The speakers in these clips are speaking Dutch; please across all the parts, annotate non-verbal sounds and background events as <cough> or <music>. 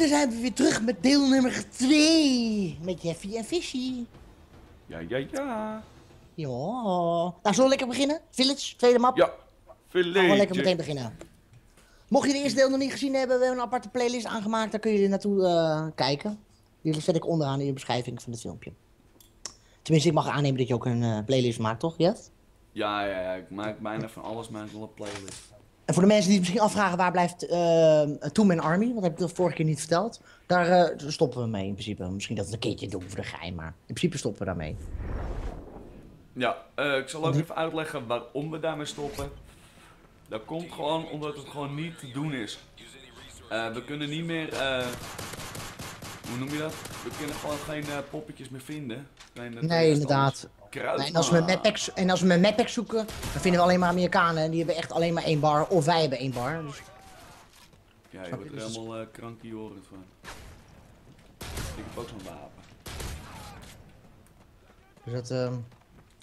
dan zijn we weer terug met deel nummer 2. Met Jeffy en Fishy. Ja, ja, ja. Ja. Nou, zullen we lekker beginnen? Village, tweede map. Ja, Gaan we lekker meteen Village. beginnen. Mocht je de eerste deel nog niet gezien hebben, we hebben een aparte playlist aangemaakt. Daar kun je naartoe eh, kijken. Die zet ik onderaan in de beschrijving van het filmpje. Tenminste, ik mag aannemen dat je ook een eh, playlist maakt, toch, Jeff? Ja, ja, ja. Ik maak bijna van alles wel een playlist. En voor de mensen die het misschien afvragen, waar blijft Two Man Army? Want dat heb ik de vorige keer niet verteld. Daar eh, stoppen we mee in principe. Misschien dat we het een keertje doen voor de geheim, maar in principe stoppen we daarmee. Ja, eh, ik zal ook even uitleggen waarom we daarmee stoppen. Dat komt gewoon omdat het gewoon niet te doen is. We kunnen niet meer, hoe noem je dat? We kunnen gewoon geen poppetjes meer vinden. Geen, Nee, inderdaad. En, als we met Madpacks, en als we met zoeken, dan vinden we alleen maar Amerikanen. En die hebben echt alleen maar één bar. Of wij hebben één bar. Dus Ja, je wordt er Dus- helemaal uh, krankjorend van. Ik heb ook zo'n wapen. Dus dat, ehm,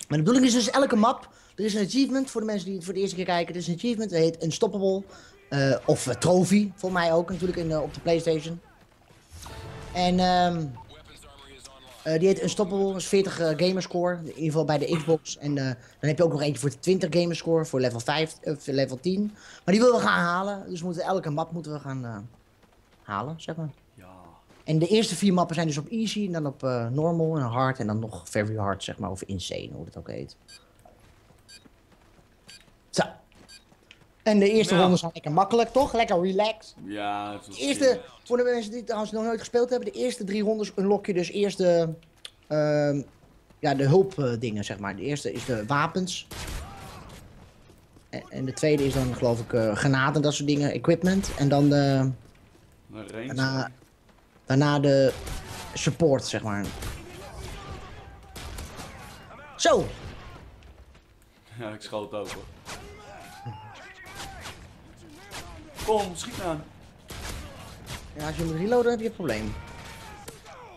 Maar de bedoeling is dus elke map. Er is een achievement voor de mensen die het voor de eerste keer kijken. Er is een achievement, dat heet Unstoppable. eh of eh, Trophy, voor mij ook natuurlijk in, op de PlayStation. En ehm, eh, die heet Unstoppable, dat is 40 eh, gamerscore. In ieder geval bij de Xbox. En eh, dan heb je ook nog eentje voor de 20 gamerscore voor level 5, of level 10. Maar die willen we gaan halen. Dus moeten elke map moeten we gaan halen, zeg maar. Ja. En de eerste vier mappen zijn dus op easy, en dan op normal en hard en dan nog very hard, zeg maar, of insane, hoe het ook heet. En de eerste Ja. rondes zijn lekker makkelijk, toch? Lekker relaxed. Ja, het is De eerste, voor de mensen die trouwens nog nooit gespeeld hebben, de eerste drie rondes unlock je dus eerst de, ehm, ja, de hulpdingen, zeg maar. De eerste is de wapens. En, en de tweede is dan, geloof ik, eh granaten, dat soort dingen, equipment. En dan de. Daarna, daarna de support, zeg maar. Zo! Ja, ik schoot ook Kom, schiet aan. Ja, als je moet reloaden heb je een probleem.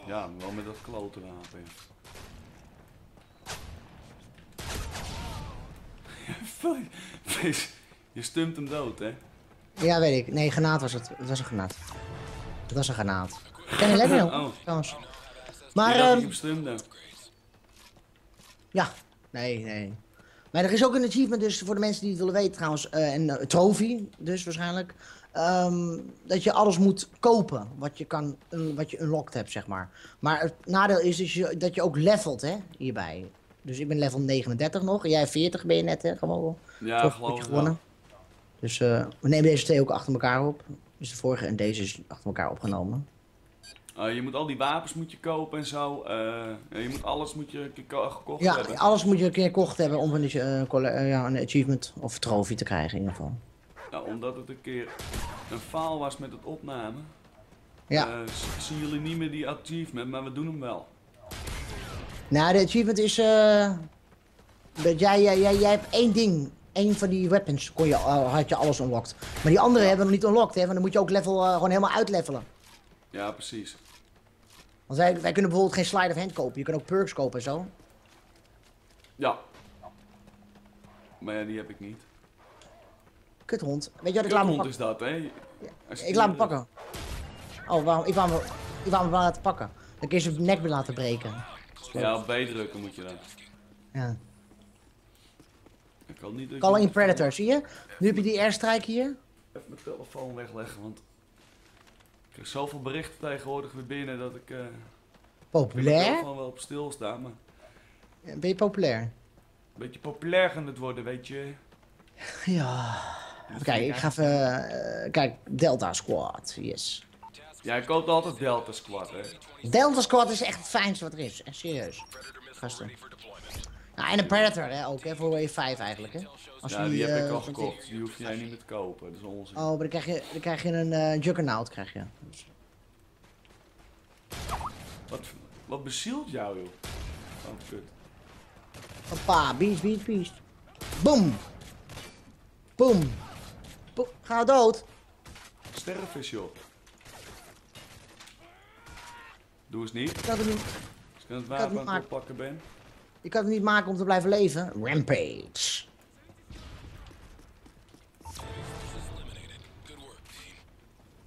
Ja, wel met dat klote wapen. <laughs> Je stumt hem dood, hè? Ja, weet ik. Nee, granaat was het. Het was een granaat. Het was een granaat. Ken je Oh. trouwens. Maar, dat ehm, ja. Nee, nee. Maar er is ook een achievement dus voor de mensen die het willen weten trouwens. en een trophy dus waarschijnlijk. ehm, dat je alles moet kopen wat je, kan, wat je unlocked hebt, zeg maar. Maar het nadeel is dus je, dat je ook levelt, hè, hierbij. Dus ik ben level 39 nog. En jij 40 ben je net, hè, gewoon. Ja, Toch, geloof je gewonnen. Dus eh, we nemen deze twee ook achter elkaar op. Dus de vorige en deze is achter elkaar opgenomen. Eh, je moet al die wapens moet je kopen en zo. ja, je moet alles moet je een keer ko- gekocht Ja, hebben. alles moet je een keer gekocht hebben om een, ja, een achievement of trophy te krijgen in ieder geval. Ja, omdat het een keer een faal was met het opnemen. Ja, zien jullie niet meer die achievement, maar we doen hem wel. nou de achievement is dat jij, jij, jij, jij hebt één ding. Eén van die weapons kon je, had je alles unlocked. Maar die andere hebben we nog niet unlocked, hè? Want dan moet je ook level gewoon helemaal uitlevelen. Ja, precies. Want wij, wij kunnen bijvoorbeeld geen slide of hand kopen. Je kan ook perks kopen en zo. Ja. Maar ja, die heb ik niet. Kuthond. Weet je wat ik laat me pakken? is dat, hè? Je Ik laat me die- pakken. Oh, waarom? Ik wou me, ik wou me wel laten pakken. Dan kun je zijn nek weer laten breken. Ja, op B drukken moet je dat. Ja. Ik kan niet... Call in Predator, zie je? Nu heb je die airstrike hier. Even mijn telefoon wegleggen, want... Ik krijg zoveel berichten tegenwoordig weer binnen dat ik... eh Populair? telefoon wel op stil sta, maar... Ben je populair? Een beetje populair gaan het worden, weet je. <laughs> Ja. Kijken, ik ga even... eh, kijk, Delta Squad, yes. Ja, ik koop altijd Delta Squad, hè. Delta Squad is echt het fijnste wat er is. Echt serieus. Gasten. Nou, en een Predator hè, ook, hè, voor wave 5 eigenlijk, hè. Als Ja, die heb eh, ik al van gekocht. Die hoef jij niet meer te kopen, dat is onzin. Oh, maar dan krijg je, dan krijg je een eh, Juggernaut, krijg je. Wat, wat bezielt jou, joh? Oh, kut. Hoppa, beast, beast, beast. Boom. Boom. Boom. Ga dood. Sterrenvis, joh. Doe eens niet. Je kan, het niet, Als ik aan het wapen aan het oppakken ben. Je kan het niet maken om te blijven leven. Rampage.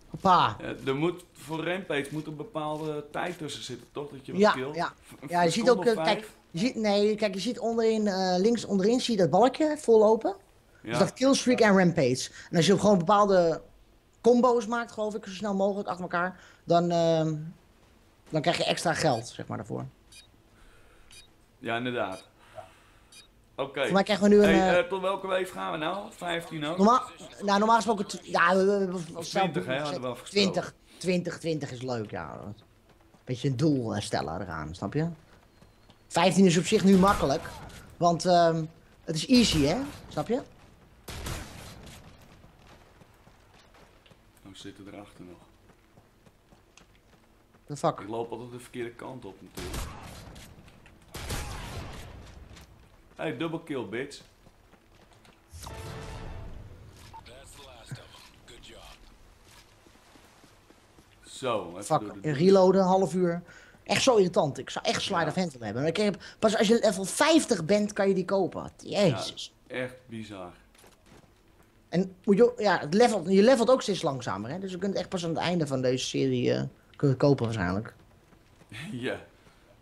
Hoppa. Ja, er moet voor Rampage moet er een bepaalde tijd tussen zitten, toch? Dat je wat Ja, kill. ja. Ja, je ziet ook, eh, kijk, je ziet, nee, kijk, je ziet onderin, eh, links onderin zie je dat balkje vollopen. Ja. Dus dat killstreak en rampage. En als je gewoon bepaalde combo's maakt, geloof ik, zo snel mogelijk achter elkaar, dan, ehm, dan krijg je extra geld, zeg maar, daarvoor. Ja, inderdaad. Oké. Voor mij krijgen we nu een... Hey, eh, eh, tot welke wave gaan we nou? 15 ook? normaal, nou, normaal gesproken, ja, we- 20, hè, hadden we afgesproken. 20, 20, 20 is leuk, ja. Beetje een doel eh, stellen eraan, snap je? 15 is op zich nu makkelijk, want ehm, het is easy, hè? Snap je? Oh, we zitten erachter nog. The fuck. Ik loop altijd de verkeerde kant op natuurlijk. Hey, double kill, bitch. Zo, even Fuck, de reloaden, een half uur. Echt zo irritant. Ik zou echt slide of hand willen hebben. Maar ik heb, pas als je level 50 bent, kan je die kopen. Jezus. Echt bizar. En moet je, ja, het levelt, je levelt ook steeds langzamer. Hè? Dus je kunt het echt pas aan het einde van deze serie eh, kunnen kopen waarschijnlijk. <laughs> ja.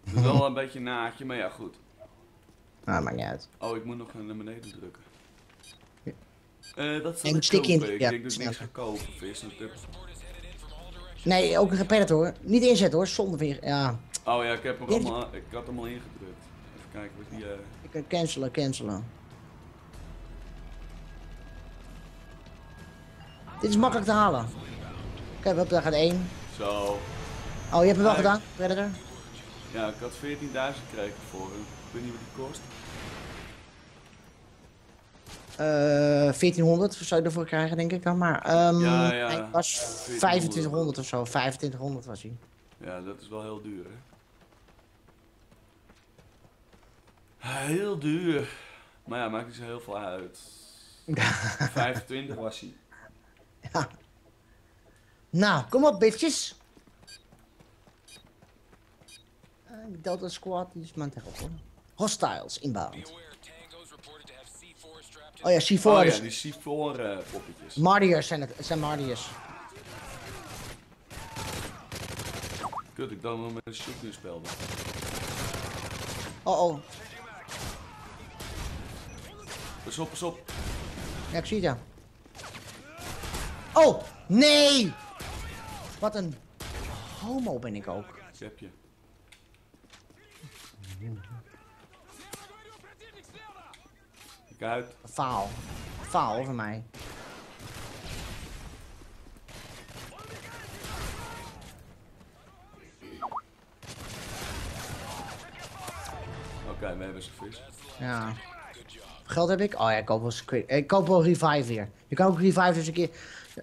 Het is wel een beetje een naadje, maar ja, goed. Nou, maakt niet uit. Oh, ik moet nog naar beneden drukken. Ja. Eh, dat zal En ik stik in-. Ik ja, denk dat ik niks ga kopen, vis. Nee, ook een Predator. Niet inzetten hoor, zonder weer. Ja, Oh ja, ik, heb hem allemaal, ik had hem al ingedrukt. Even kijken wat die... eh, ik kan cancelen, cancelen. Dit is makkelijk te halen. Kijk, hop, daar gaat één. Zo. Oh, je hebt hem wel Ah, gedaan, Predator? Ja, ik had 14.000 gekregen voor hem. Ik weet niet wat die kost. Eh 1400 zou je ervoor krijgen, denk ik dan. Maar Ja, ja. hij was 2500 of zo. 2500 was hij. Ja, dat is wel heel duur, hè? Heel duur. Maar ja, maakt niet zo heel veel uit. <laughs> 25 was hij. Ja. Nou, kom op, bitches. Eh, die Delta Squad, is tegenop hoor. Hostiles, inbound. Oh ja, C4 Oh ja, die C4 eh, poppetjes. Mardiers zijn het, zijn Mardiers. Kut, ik dan nog met een shotgun speelde. Oh oh, Pas op, pas op. ja ik zie het ja. Oh, nee! Wat een homo ben ik ook. Heb je. Kijk uit. Faal. Faal van mij. Oké, we hebben ze vis. Ja. Geld heb ik? Oh ja, ik koop wel, ik koop wel Revive weer. Je kan ook Revive dus een keer...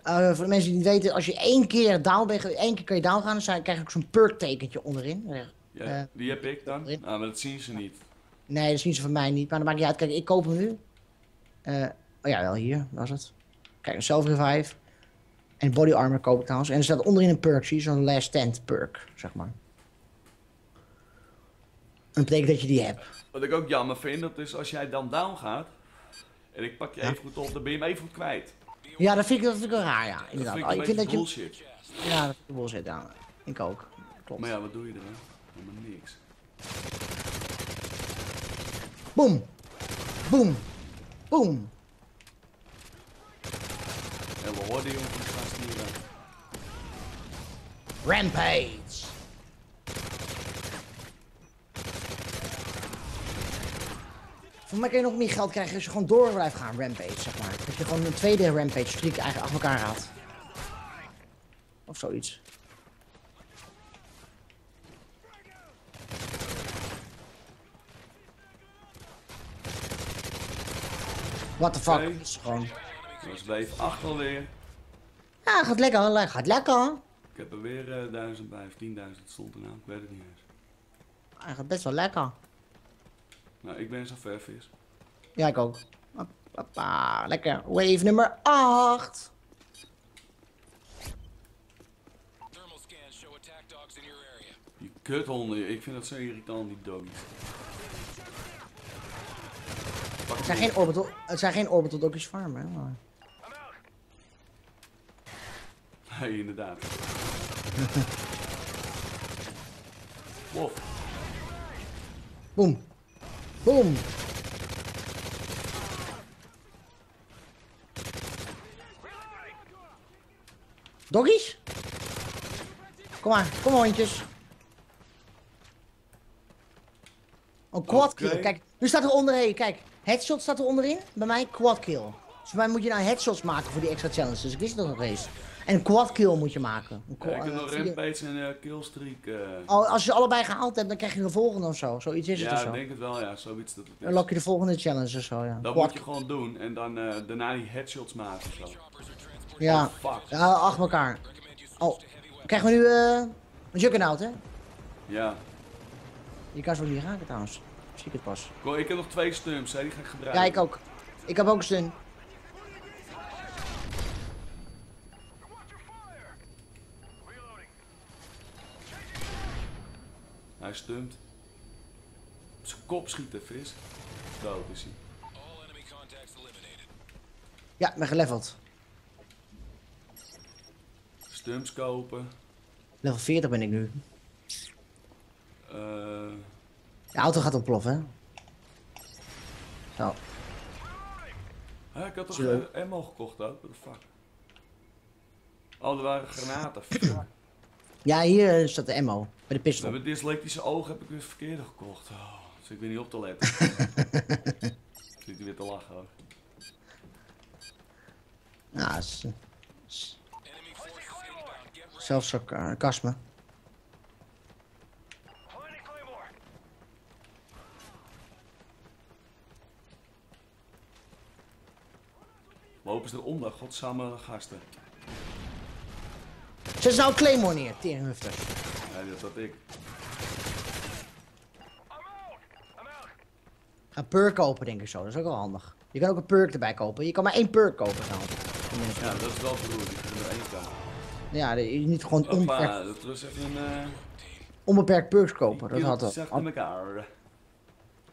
eh, voor de mensen die niet weten, als je één keer down bent, één keer kan je down gaan, dan krijg je ook zo'n perk tekentje onderin. Ja, Eh, die heb ik dan. Nou, maar dat zien ze niet. Nee, dat zien ze van mij niet, maar dat maakt niet uit. Kijk, ik koop hem nu. Eh, oh ja, wel hier, was het. Kijk, een self revive. En body armor koop ik trouwens. En er staat onderin een perk, zie je, zo'n last stand perk, zeg maar. Dat betekent dat je die hebt. Wat ik ook jammer vind, dat is als jij dan down gaat. En ik pak je Ja. even goed op, dan ben je hem even goed kwijt. Ja, dat vind ik, dat vind ik wel raar, ja. Dat Inderdaad. vind Oh, ik vind dat beetje je... bullshit. Ja, dat is bullshit, ja. Ik ook. Klopt. Maar ja, wat doe je dan? Helemaal niks. Boom. Boom. Boom. En we hoorden jongen van die gasten hier. Rampage. Voor mij kan je nog meer geld krijgen als je gewoon door blijft gaan Rampage, zeg maar. Dat je gewoon een tweede Rampage streak eigenlijk achter elkaar haalt. Of zoiets. What the fuck? Het is gewoon... Dat is wave 8 alweer. Ja, gaat lekker, gaat lekker. Ik heb er weer eh 1000 bij, of 10.000 stond er nou, ik weet het niet eens. Hij gaat best wel lekker. Nou, ik ben zo ver vis. Ja, ik ook. Hoppa, lekker. Wave nummer 8. Thermal scans show attack dogs in your area. Die kuthonden, ik vind dat zo irritant, die doggies. Zijn geen orbital, het zijn geen orbital doggies farm, hè. maar-. Nee, inderdaad. <laughs> Wof. Boom. Boom. Doggies? Kom maar, kom maar hondjes. Oh, quad kill. Kijk, nu staat er onderheen. Kijk, headshot staat er onderin. Bij mij quad kill. Dus bij mij moet je nou headshots maken voor die extra challenges. Dus ik wist het nog eens. En een quad kill moet je maken. Een Ja, ik heb eh, nog vier- rampage en eh, killstreak. eh. Oh, als je allebei gehaald hebt, dan krijg je de volgende of zo. Zoiets is het ja, of ik zo. denk het wel, ja. Zoiets dat het Dan lok je de volgende challenge of zo, ja. Dat Quad moet je gewoon doen en dan eh, daarna die headshots maken of zo. Ja, Oh, fuck. ja achter elkaar. Oh, krijgen we nu eh een Juggernaut, hè? Ja. Die kan zo niet raken trouwens. Zie ik het pas. Ik heb nog twee stumps, hè. Die ga ik gebruiken. Ja, ik ook. Ik heb ook een stun. Hij stumpt. Op zijn kop schieten, vis. Dood is hij. Ja, ik ben geleveld. Stumps kopen. Level 40 ben ik nu. Eh De auto gaat ontploffen, hè? Zo. hè, ik had toch Zo. eh, ammo gekocht ook? What the fuck? Oh, er waren granaten. Fuck. Ja, hier staat de ammo. Bij de Met pistool. mijn dyslectische ogen heb ik weer het verkeerde gekocht. Oh, dus ik ben niet op te letten. <laughs> Zit weer te lachen hoor. Ja, dat is, zelfs ook uh, kasme. Lopen ze eronder, godsamme gasten. Zet ze nou claymore neer, teringhufters. Ja, dat had ik. Ga perk kopen, denk ik zo. Dat is ook wel handig. Je kan ook een perk erbij kopen. Je kan maar één perk kopen. Ja, dat is wel bedoeld. Ik er één kan. Ja, niet gewoon onbeperkt, dat was even een... eh, onbeperkt perks kopen. Dat had, elkaar.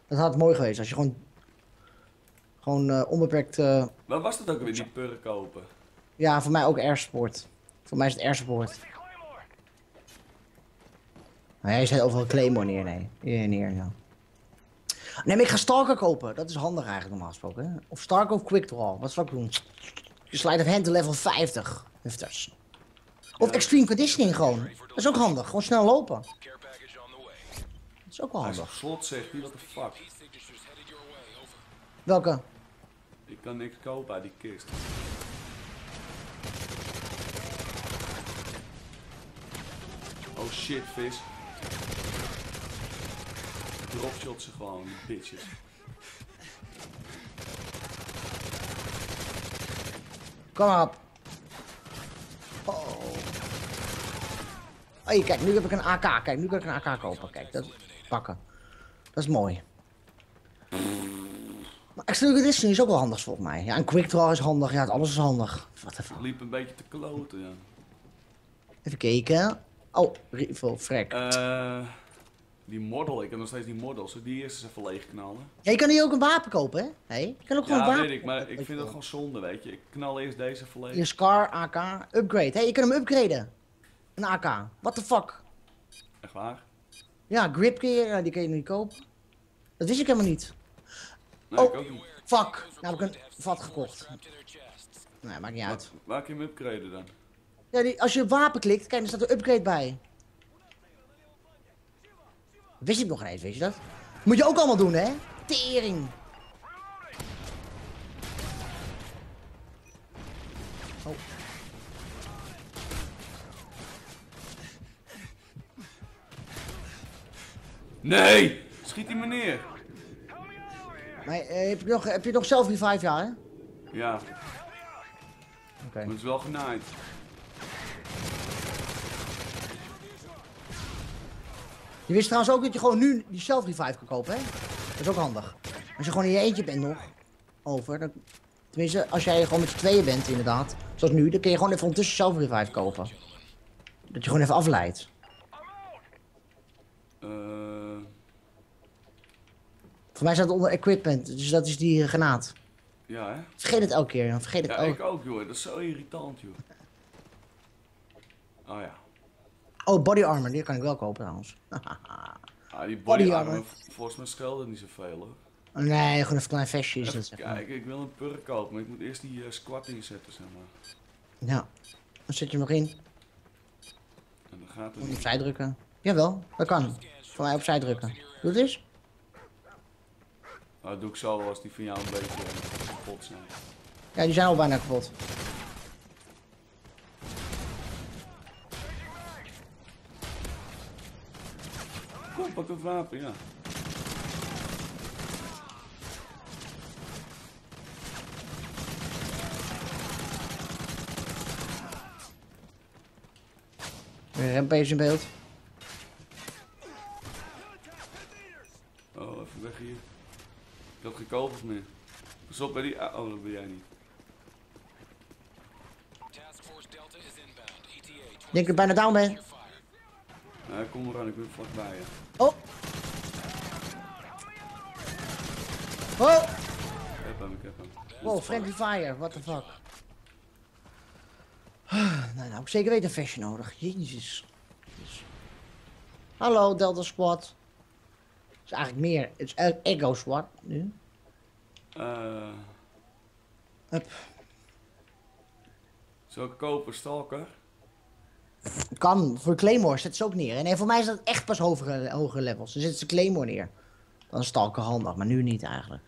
dat had mooi geweest. Als je gewoon, gewoon eh, onbeperkt... eh, Waar was dat ook weer, die purren kopen? ja, voor mij ook airsport. Voor mij is het airsport. Maar jij zet overal claymore neer, nee. Hier neer, ja. Nee, maar ik ga Stalker kopen. Dat is handig eigenlijk normaal gesproken. Hè? Of Stalker of Quick Draw. Wat zal ik doen? Je slijt of hand to level 50. Hufters. Of. Extreme Conditioning gewoon. Dat is ook handig. Gewoon snel lopen. Dat is ook wel Hij handig. slot, zegt hij. What the fuck? Welke? Ik kan niks kopen uit die kist. Oh shit, vis. Dropshot ze gewoon, bitches. Kom op. Oh. Hey, kijk, nu heb ik een AK. Kijk, nu kan ik een AK kopen. Kijk, dat pakken. Dat is mooi. Conditioning is ook wel handig volgens mij. Ja, een Quick Draw is handig. Ja, alles is handig. Wat even. Liep een beetje te kloten, ja. Even kijken. Oh, refill, frek. Eh, die model, ik heb nog steeds die model. Ik die eerst eens even leeg knallen? Ja, je kan hier ook een wapen kopen, hè? Hey, je kan ook gewoon een Ja, wapen weet ik, maar ik vind dat gewoon zonde, weet je. Ik knal eerst deze volledig. Je Scar, AK, upgrade. Hé, hey, je kan hem upgraden. Een AK. What the fuck? Echt waar? Ja, grip kun je, ja, die kun je niet kopen. Dat wist ik helemaal niet. Nee, Oh. ik ook niet. Fuck, nou heb ik een vat gekocht. Nee, maakt niet uit. Waar, waar kun je hem upgraden dan? Ja, die, als je wapen klikt, kijk, dan staat er upgrade bij. Wist ik nog eens, weet je dat? Moet je ook allemaal doen, hè? Tering. Oh. Nee! Schiet die meneer! Maar eh, heb, je nog, heb je nog zelf revive, ja, hè? Ja, Oké. maar het is wel genaaid. Je wist trouwens ook dat je gewoon nu die self revive kan kopen, hè? Dat is ook handig. Als je gewoon in je eentje bent nog, over, dan, tenminste, als jij gewoon met z'n tweeën bent inderdaad, zoals nu, dan kun je gewoon even ondertussen self revive kopen. Dat je gewoon even afleidt. Eh, Voor mij staat het onder equipment, dus dat is die eh, granaat. ja, hè? Vergeet het elke keer, vergeet het Ja, elke ik ook, joh. Dat is zo irritant, joh. Oh ja. Oh, body armor, die kan ik wel kopen trouwens. <laughs> Ah, die Body body armor. armor, volgens mij scheelde niet zoveel hoor. nee, gewoon een klein vestje is dat. Zeg maar. kijken, ik wil een purk kopen, maar ik moet eerst die eh, squat inzetten, zeg maar. Ja. Dan zet je hem nog in. En dan gaat het Moet je opzij drukken. Jawel, dat kan. Voor mij opzij drukken. Doe het eens. Nou, dat doe ik zo als die van jou een beetje eh, kapot zijn. Ja, die zijn al bijna kapot. Kom, pak het wapen, ja. Een rampage in beeld. Oh, even weg hier. Ik had geen kogels meer. Pas op bij die... Oh, dat ben jij niet. Task Force Delta is inbound. E ETA Ik denk dat ik bijna down ben. Nee, kom eraan, ik ben vlakbij je. Oh! Oh! Ik heb hem, ik heb hem. Wow, friendly fire, what the fuck. Ah, Nou, nou, heb ik zeker weten een vestje nodig. Jezus. Jezus. Hallo, Delta Squad. Het is eigenlijk meer, het is Echo Squad nu. Eh... Hup. Ik kopen, Stalker? Kan, voor Claymore zet ze ook neer. En nee, voor mij is dat echt pas hogere, hogere levels. Dan zetten ze Claymore neer. Dan is Stalker handig, maar nu niet eigenlijk.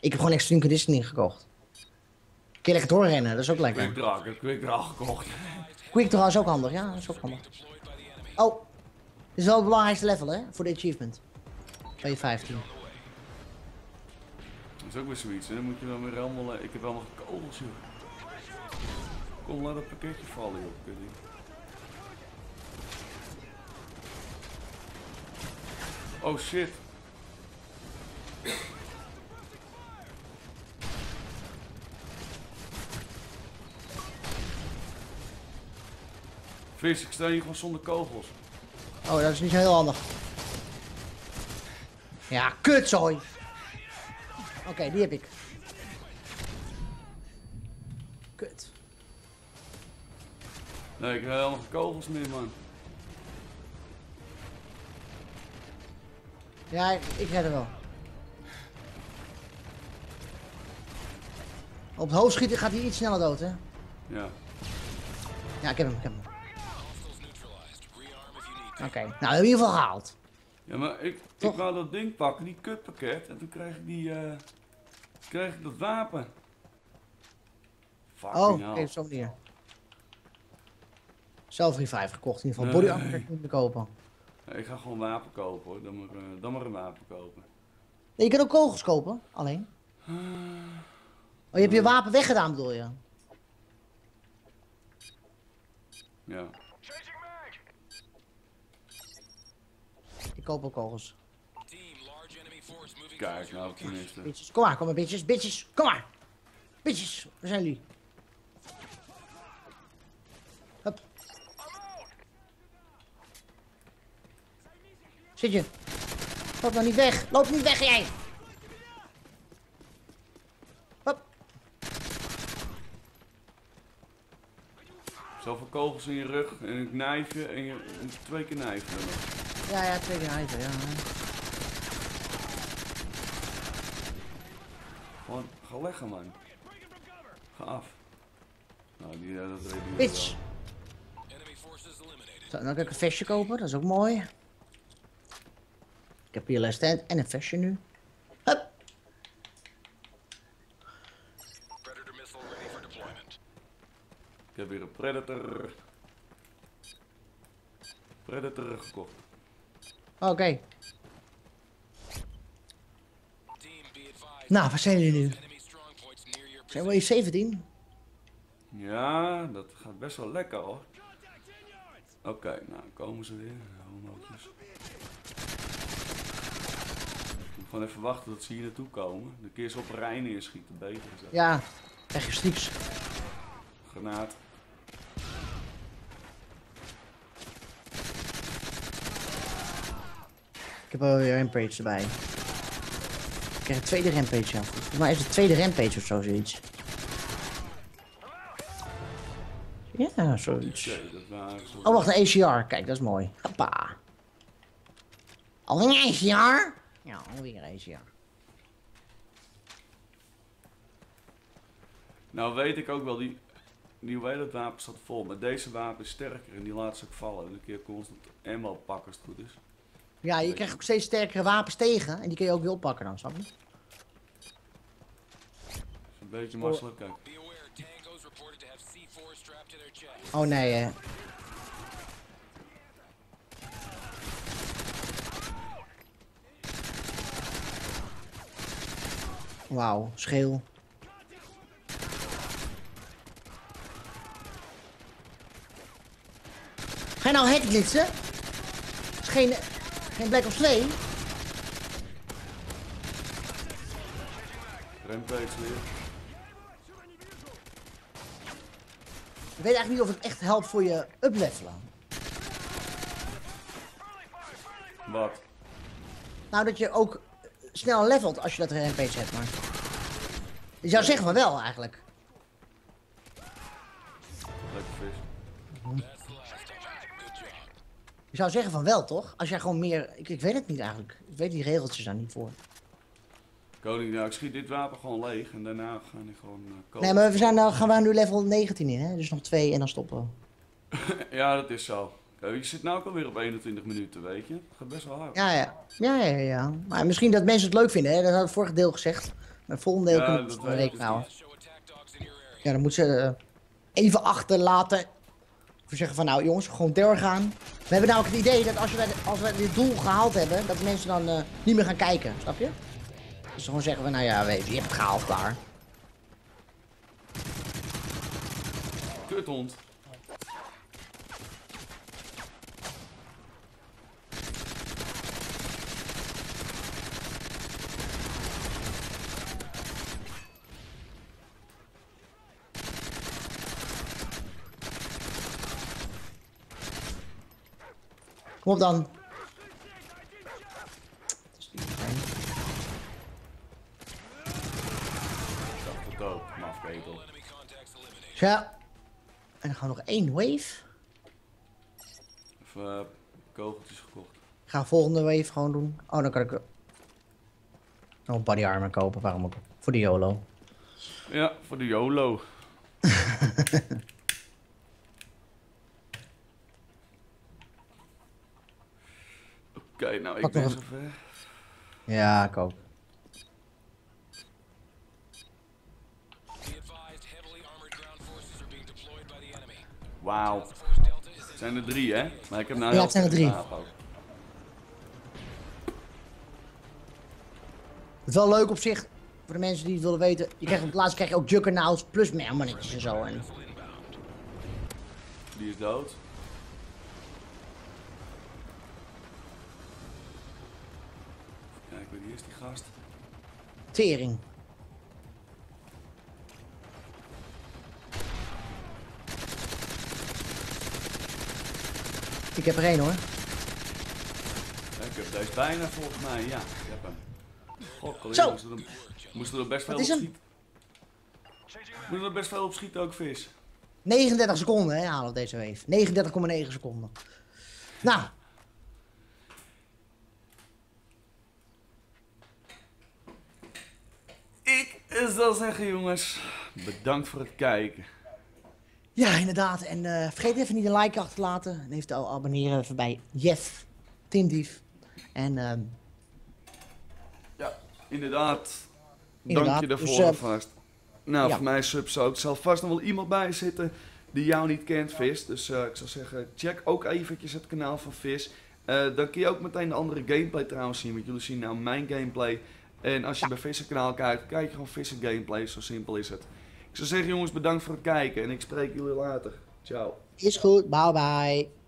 Ik heb gewoon extreme conditioning gekocht. Kun je lekker doorrennen, dat is ook Quick lekker. Draw, ik heb Quick Draw gekocht. Quick Draw is ook handig, ja, dat is ook handig. Oh, dit is wel het belangrijkste level, hè, voor de achievement. 215. Dat is ook weer zoiets, hè. Dan moet je dan weer helemaal... eh, Ik heb helemaal kogels, joh. Kom, laat dat pakketje vallen, joh. kuttie. Oh shit. Vis, ik sta hier gewoon zonder kogels. Oh, dat is niet heel handig. Ja, kutzooi. Oké, die heb ik. Kut. Nee, ik heb helemaal geen kogels meer, man. Ja, ik, ik red hem wel. Op het hoofd schieten gaat hij iets sneller dood, hè? Ja. Ja, ik heb hem, ik heb hem. Oké, nou, in ieder geval gehaald. Ja, maar ik, Toch? ik wou dat ding pakken, die kutpakket, en toen kreeg ik die, eh kreeg ik dat wapen. Fucking Oh, oké, zo'n manier. Zelf revive gekocht, in ieder geval. Nee. Body armor kan ik niet meer kopen. Ja, Ik ga gewoon wapen kopen hoor, dan maar, eh, dan maar een wapen kopen. Nee, je kan ook kogels kopen, alleen. Oh, je hebt je wapen weggedaan, bedoel je? Ja. Ik koop ook kogels. Kijk nou tenminste. Bitches, kom maar, kom maar, bitches, bitches, kom maar! Bitches, waar zijn jullie? Hup. Zit je? Loop nou niet weg, loop niet weg jij! Hup. Zoveel kogels in je rug en een knijfje en, je, twee keer knijfen. Ja, ja, twee keer hijven, ja. Gewoon, ga leggen man. Ga af. Nou, die, eh, dat reed Bitch! Enemy forces eliminated. Zo, dan kan ik een vestje kopen, dat is ook mooi. Ik heb hier een stand en een vestje nu. Hup. Predator missile ready for deployment. Ik heb weer een Predator. Predator gekocht. Oké. Be advised. Nou, waar zijn jullie nu? Zijn we hier 17? Ja, dat gaat best wel lekker hoor. Oké, nou komen ze weer. Homootjes. Ik moet gewoon even wachten tot ze hier naartoe komen. De keer ze op een rij neerschieten, beter is dat. Ja, je sneaks. Granaat. Ik heb alweer een rampage erbij. Ik krijg een tweede rampage af. Volgens mij is het tweede rampage of zo zoiets. Ja, zoiets. Oh, wacht, een ACR. Kijk, dat is mooi. Hoppa. Alweer een ACR? Ja, alweer een ACR. Nou weet ik ook wel, die, die hoe heet het wapen staat vol. Maar deze wapen is sterker en die laat ze ook vallen. En een keer constant ammo pakken als het goed is. Ja, je krijgt ook steeds sterkere wapens tegen. En die kun je ook weer oppakken dan, snap je? Dat is een beetje makkelijk. Kijk. Be aware, tangos reported to have C4 strapped to their chest. Oh nee, hè. Wauw, scheel. Ga je nou headglitsen? Het is geen, geen Black Ops 2. Rampage weer. Ik weet eigenlijk niet of het echt helpt voor je uplevelen. Wat? Nou, dat je ook sneller levelt als je dat rampage hebt, maar... Je zou zeggen van wel, eigenlijk. Zou zeggen van wel, toch? Als jij gewoon meer... Ik, ik weet het niet eigenlijk. Ik weet die regeltjes daar niet voor. Koning, nou ik schiet dit wapen gewoon leeg en daarna ga ik gewoon eh. Nee, maar we zijn, nou gaan we nu level 19 in, hè? Dus nog twee en dan stoppen we. <laughs> Ja, dat is zo. Kijk, je zit nou ook alweer op 21 minuten, weet je. Gaat best wel hard. Ja, ja. Ja, ja, ja. Maar misschien dat mensen het leuk vinden, hè? Dat had het vorige deel gezegd. Maar het volgende deel Ja, kunnen we het houden. Ja, dan moeten ze eh, even achterlaten. Of zeggen van, nou jongens, gewoon doorgaan. We hebben nou ook het idee dat als we, als we dit doel gehaald hebben, dat mensen dan eh, niet meer gaan kijken. Snap je? Dus gewoon zeggen we, nou ja, weet je, je hebt het gehaald, klaar. Kuthond. Kom op dan. Dat is mafketel. Ja. En dan gaan we nog één wave. Even eh, kogeltjes gekocht. Ik ga volgende wave gewoon doen. Oh, dan kan ik... Oh, body armor kopen, waarom ook? Voor de YOLO. Ja, voor de YOLO. <laughs> Oké, nou ik Pak ben nog zover. Ja, ik ook. Wauw. Het zijn er drie, hè? Maar ik heb nou Ja, het zijn er drie. Het is wel leuk op zich, voor de mensen die het willen weten. Je krijgt op laatst krijg je ook Juggernauts plus meer mannetjes en zo. En Die is dood. Wie is die gast? tering. Ik heb er één hoor. Ja, ik heb deze bijna volgens mij, ja. Ik heb hem. God, Zo. moesten er, er best veel op schieten. Moesten er best veel op schieten ook vis. 39 seconden hè, halen we deze wave. 39,9 seconden. Nou, Ik zal zeggen jongens, bedankt voor het kijken. ja inderdaad. En eh, vergeet even niet een like achter te laten. En even te abonneren even bij Jeff, Tim Dief. En ehm, Ja, inderdaad. Inderdaad, Dank je daarvoor dus, eh, alvast. Nou, ja. voor mij subs ook. Er zal vast nog wel iemand bij zitten die jou niet kent, Vis. Dus eh, ik zou zeggen, check ook eventjes het kanaal van Vis. Dan kun je ook meteen de andere gameplay trouwens zien. Want jullie zien nou mijn gameplay. En als je bij Vis kanaal kijkt, kijk je gewoon Vis gameplay. Zo simpel is het. Ik zou zeggen jongens, bedankt voor het kijken. En ik spreek jullie later. Ciao. is goed. Bye bye.